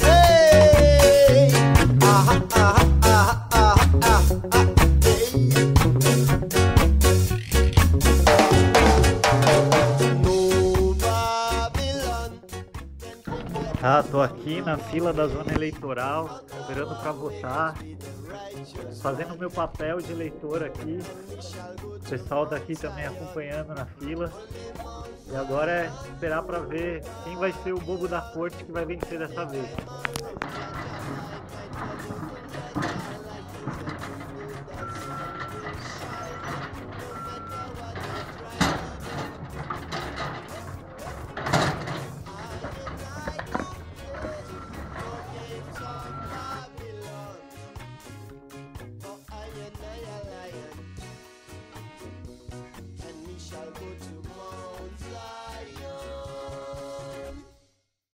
Hey! Ah, ah, ah, ah, ah, ah. ah. Tá, tô aqui na fila da zona eleitoral, esperando para votar, fazendo o meu papel de eleitor aqui. O pessoal daqui também acompanhando na fila. E agora é esperar para ver quem vai ser o bobo da corte que vai vencer dessa vez. Shall go to